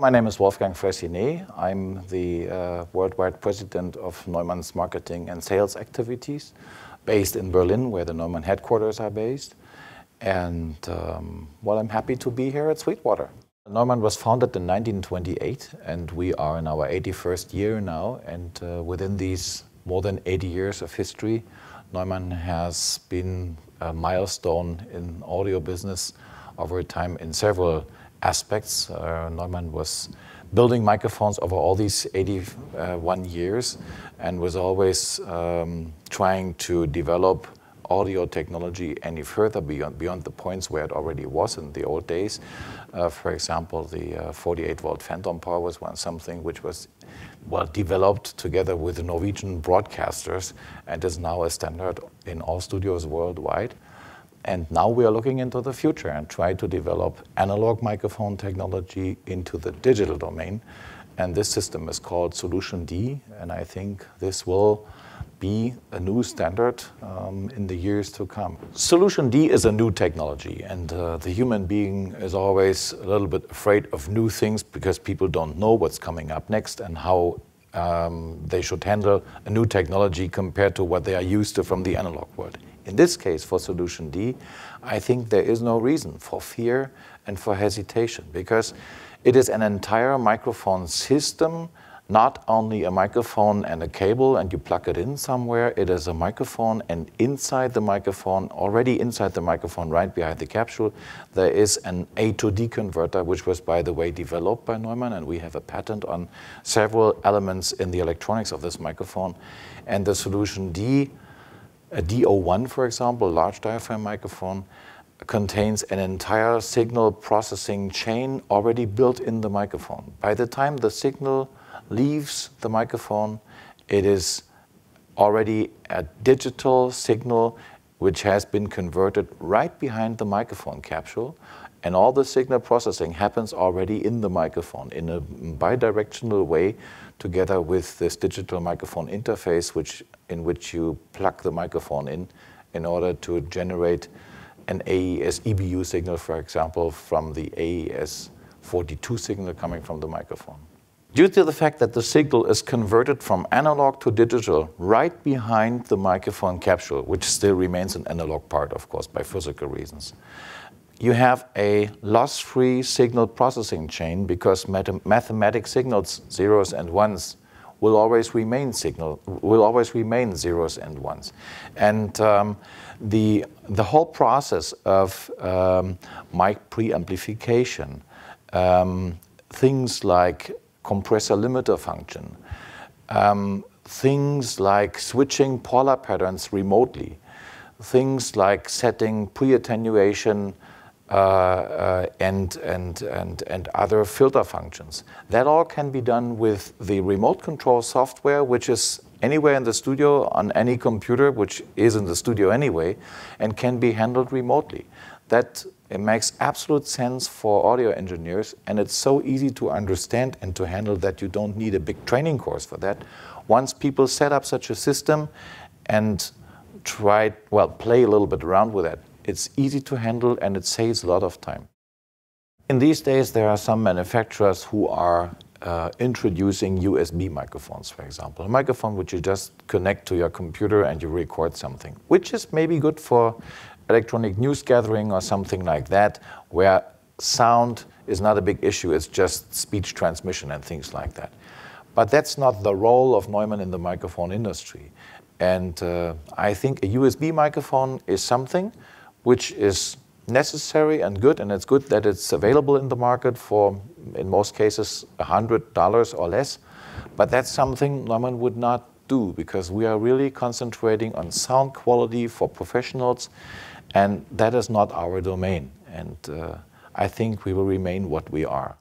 My name is Wolfgang Fraissinet. I'm the uh, worldwide president of Neumann's marketing and sales activities, based in Berlin, where the Neumann headquarters are based. And um, well, I'm happy to be here at Sweetwater. Neumann was founded in 1928, and we are in our 81st year now. And uh, within these more than 80 years of history, Neumann has been a milestone in audio business over time in several aspects. Uh, Neumann was building microphones over all these 81 years and was always um, trying to develop audio technology any further beyond, beyond the points where it already was in the old days. Uh, for example, the uh, 48 volt phantom power was one something which was well developed together with the Norwegian broadcasters and is now a standard in all studios worldwide. And now we are looking into the future and try to develop analog microphone technology into the digital domain. And this system is called Solution D. And I think this will be a new standard um, in the years to come. Solution D is a new technology, and uh, the human being is always a little bit afraid of new things because people don't know what's coming up next and how um, they should handle a new technology compared to what they are used to from the analog world. In this case, for solution D, I think there is no reason for fear and for hesitation because it is an entire microphone system, not only a microphone and a cable and you plug it in somewhere, it is a microphone and inside the microphone, already inside the microphone, right behind the capsule, there is an A to D converter, which was, by the way, developed by Neumann, and we have a patent on several elements in the electronics of this microphone. And the solution D a D-01, for example, large diaphragm microphone, contains an entire signal processing chain already built in the microphone. By the time the signal leaves the microphone, it is already a digital signal which has been converted right behind the microphone capsule and all the signal processing happens already in the microphone in a bidirectional way together with this digital microphone interface which in which you plug the microphone in in order to generate an AES EBU signal, for example, from the AES 42 signal coming from the microphone. Due to the fact that the signal is converted from analog to digital right behind the microphone capsule, which still remains an analog part, of course, by physical reasons, you have a loss-free signal processing chain because math mathematic signals, zeros and ones, will always remain signal, will always remain zeros and ones. And um, the, the whole process of um, mic preamplification, um, things like compressor limiter function, um, things like switching polar patterns remotely, things like setting pre-attenuation Uh, uh, and, and, and, and other filter functions. That all can be done with the remote control software, which is anywhere in the studio on any computer, which is in the studio anyway, and can be handled remotely. That it makes absolute sense for audio engineers, and it's so easy to understand and to handle that you don't need a big training course for that. Once people set up such a system and try, well, play a little bit around with it, it's easy to handle and it saves a lot of time. In these days, there are some manufacturers who are uh, introducing USB microphones, for example. A microphone which you just connect to your computer and you record something, which is maybe good for electronic news gathering or something like that, where sound is not a big issue, it's just speech transmission and things like that. But that's not the role of Neumann in the microphone industry. And uh, I think a USB microphone is something which is necessary and good, and it's good that it's available in the market for, in most cases, $100 or less. But that's something Neumann would not do because we are really concentrating on sound quality for professionals, and that is not our domain. And uh, I think we will remain what we are.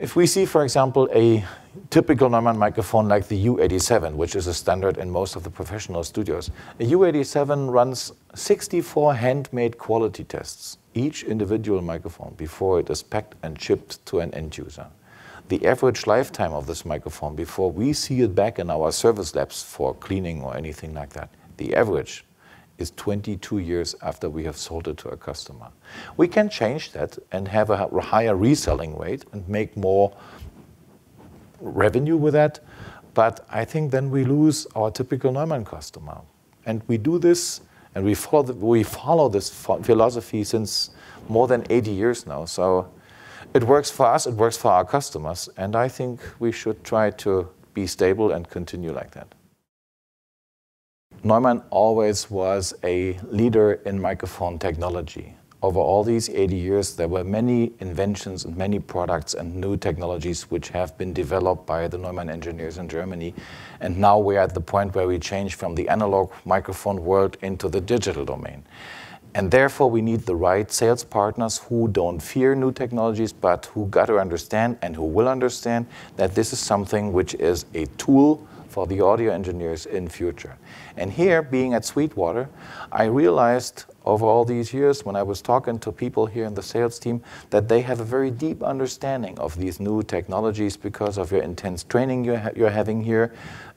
If we see, for example, a typical Neumann microphone like the U87, which is a standard in most of the professional studios, a U87 runs 64 handmade quality tests, each individual microphone, before it is packed and shipped to an end user. The average lifetime of this microphone before we see it back in our service labs for cleaning or anything like that, the average is 22 years after we have sold it to a customer. We can change that and have a higher reselling rate and make more revenue with that, but I think then we lose our typical Neumann customer. And we do this, and we follow, the, we follow this philosophy since more than 80 years now. So it works for us, it works for our customers, and I think we should try to be stable and continue like that. Neumann always was a leader in microphone technology. Over all these 80 years, there were many inventions and many products and new technologies which have been developed by the Neumann engineers in Germany. And now we're at the point where we change from the analog microphone world into the digital domain. And therefore, we need the right sales partners who don't fear new technologies, but who got to understand and who will understand that this is something which is a tool for the audio engineers in future. And here, being at Sweetwater, I realized over all these years when I was talking to people here in the sales team that they have a very deep understanding of these new technologies because of your intense training you're, ha you're having here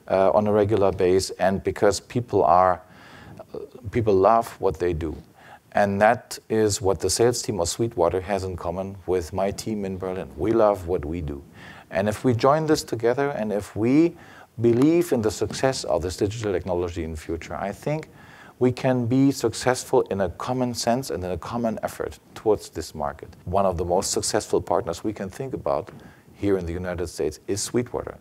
uh, on a regular base and because people are uh, people love what they do. And that is what the sales team of Sweetwater has in common with my team in Berlin. We love what we do. And if we join this together and if we believe in the success of this digital technology in the future, I think we can be successful in a common sense and in a common effort towards this market. One of the most successful partners we can think about here in the United States is Sweetwater.